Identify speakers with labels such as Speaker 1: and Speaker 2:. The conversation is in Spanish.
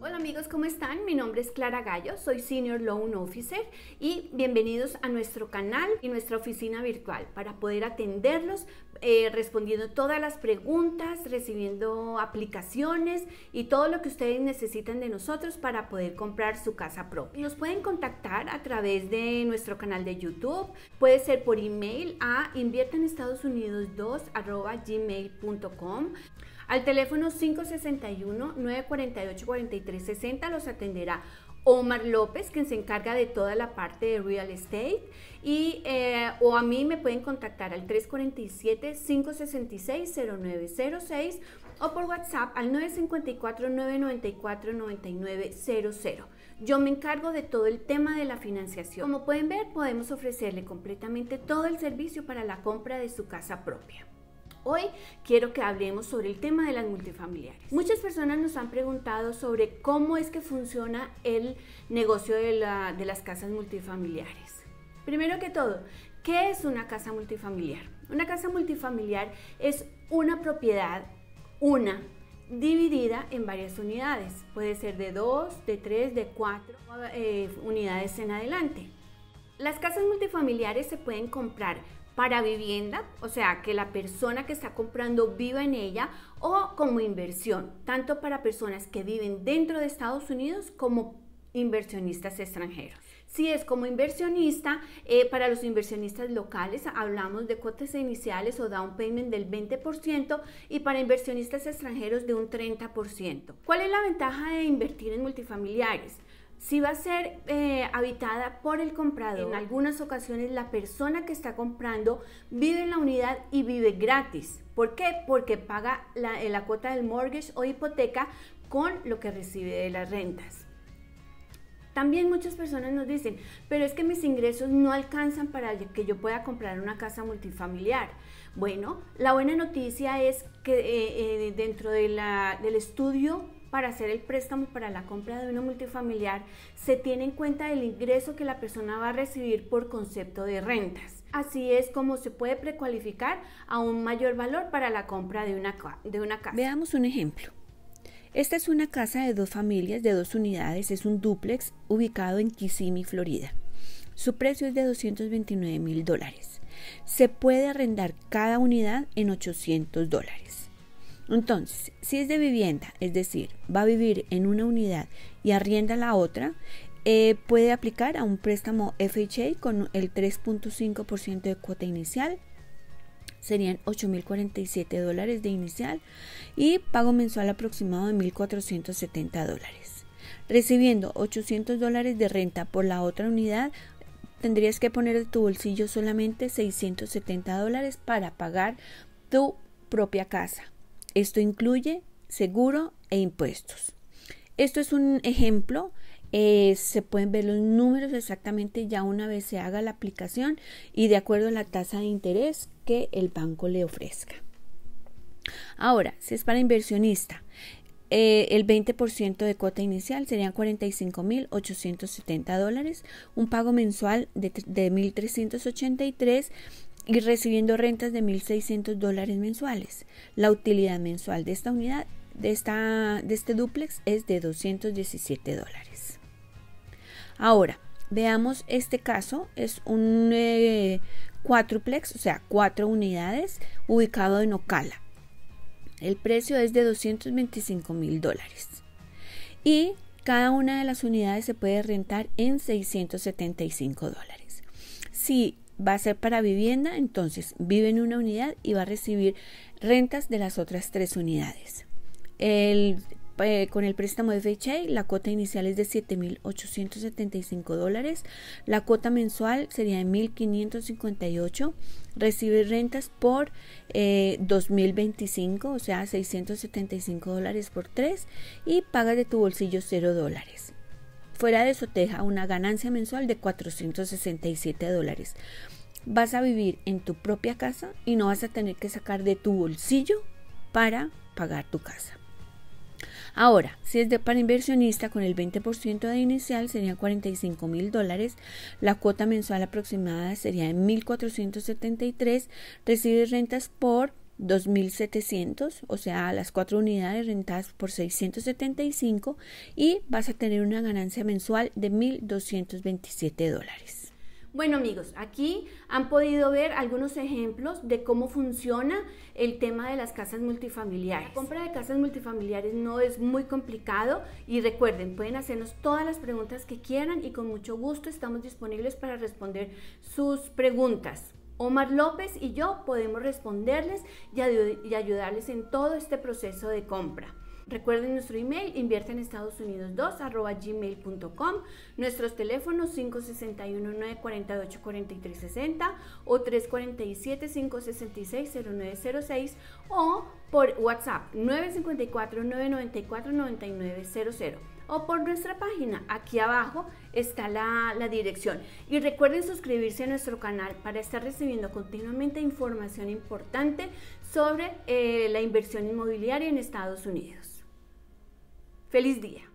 Speaker 1: Hola amigos, ¿cómo están? Mi nombre es Clara Gallo, soy Senior Loan Officer y bienvenidos a nuestro canal y nuestra oficina virtual para poder atenderlos eh, respondiendo todas las preguntas, recibiendo aplicaciones y todo lo que ustedes necesitan de nosotros para poder comprar su casa propia. Nos pueden contactar a través de nuestro canal de YouTube, puede ser por email a inviertanestados2 al teléfono 561-948-4360 los atenderá Omar López, quien se encarga de toda la parte de real estate. Y, eh, o a mí me pueden contactar al 347-566-0906 o por WhatsApp al 954-994-9900. Yo me encargo de todo el tema de la financiación. Como pueden ver, podemos ofrecerle completamente todo el servicio para la compra de su casa propia. Hoy quiero que hablemos sobre el tema de las multifamiliares. Muchas personas nos han preguntado sobre cómo es que funciona el negocio de, las casas multifamiliares. Primero que todo, ¿qué es una casa multifamiliar? Una casa multifamiliar es una propiedad, una, dividida en varias unidades. Puede ser de dos, de tres, de cuatro eh, unidades en adelante. Las casas multifamiliares se pueden comprar para vivienda, o sea, que la persona que está comprando viva en ella, o como inversión, tanto para personas que viven dentro de Estados Unidos como inversionistas extranjeros. Si es como inversionista, eh, para los inversionistas locales hablamos de cuotas iniciales o down payment del 20% y para inversionistas extranjeros de un 30%. ¿Cuál es la ventaja de invertir en multifamiliares? Si va a ser eh, habitada por el comprador, en algunas ocasiones la persona que está comprando vive en la unidad y vive gratis. ¿Por qué? Porque paga la, eh, la cuota del mortgage o hipoteca con lo que recibe de las rentas. También muchas personas nos dicen, pero es que mis ingresos no alcanzan para que yo pueda comprar una casa multifamiliar. Bueno, la buena noticia es que eh, dentro de la, del estudio para hacer el préstamo para la compra de una multifamiliar, se tiene en cuenta el ingreso que la persona va a recibir por concepto de rentas. Así es como se puede precualificar a un mayor valor para la compra de una, de una casa.
Speaker 2: Veamos un ejemplo. Esta es una casa de dos familias de dos unidades, es un duplex ubicado en Kissimmee, Florida. Su precio es de 229 mil dólares. Se puede arrendar cada unidad en 800 dólares. Entonces, si es de vivienda, es decir, va a vivir en una unidad y arrienda la otra, eh, puede aplicar a un préstamo FHA con el 3.5% de cuota inicial. Serían 8.047 dólares de inicial y pago mensual aproximado de 1.470 dólares. Recibiendo 800 dólares de renta por la otra unidad, tendrías que poner de tu bolsillo solamente 670 dólares para pagar tu propia casa. Esto incluye seguro e impuestos. Esto es un ejemplo. Eh, se pueden ver los números exactamente ya una vez se haga la aplicación y de acuerdo a la tasa de interés que el banco le ofrezca. Ahora, si es para inversionista, eh, el 20% de cuota inicial serían 45.870 dólares, un pago mensual de, de 1.383 y recibiendo rentas de 1.600 dólares mensuales. La utilidad mensual de esta unidad, de, esta, de este duplex, es de 217 dólares. Ahora, veamos este caso. Es un eh, o sea, cuatro unidades, ubicado en Ocala. El precio es de 225 mil dólares. Y cada una de las unidades se puede rentar en 675 dólares. Si va a ser para vivienda, entonces vive en una unidad y va a recibir rentas de las otras tres unidades. El, eh, con el préstamo de FHA, la cuota inicial es de 7.875 dólares, la cuota mensual sería de 1.558, recibe rentas por 2.025, eh, o sea, 675 dólares por tres y paga de tu bolsillo 0 dólares. Fuera de eso te una ganancia mensual de 467 dólares. Vas a vivir en tu propia casa y no vas a tener que sacar de tu bolsillo para pagar tu casa. Ahora, si es de para inversionista con el 20% de inicial serían 45 mil dólares, la cuota mensual aproximada sería de 1.473, recibe rentas por 2.700, o sea, las cuatro unidades rentadas por 675 y vas a tener una ganancia mensual de 1.227 dólares.
Speaker 1: Bueno amigos, aquí han podido ver algunos ejemplos de cómo funciona el tema de las casas multifamiliares. La compra de casas multifamiliares no es muy complicado y recuerden, pueden hacernos todas las preguntas que quieran y con mucho gusto estamos disponibles para responder sus preguntas. Omar López y yo podemos responderles y, ayudarles en todo este proceso de compra. Recuerden nuestro email, invierte en Estados Unidos 2 arroba gmail.com, nuestros teléfonos 561-948-4360 o 347-566-0906 o por WhatsApp 954-994-9900 o por nuestra página. Aquí abajo está la, dirección. Y recuerden suscribirse a nuestro canal para estar recibiendo continuamente información importante sobre eh, la inversión inmobiliaria en Estados Unidos. Feliz día.